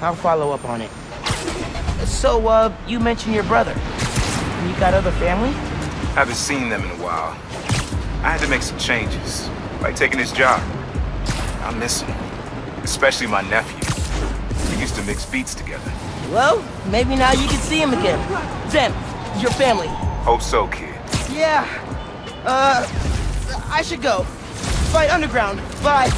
I'll follow up on it. So, uh, you mentioned your brother. You got other family? I Haven't seen them in a while. I had to make some changes, like taking this job. I miss him, especially my nephew. We used to mix beats together. Well, maybe now you can see him again. Zen, your family. Hope so, kid. Yeah. Uh, I should go. Fight underground. Bye.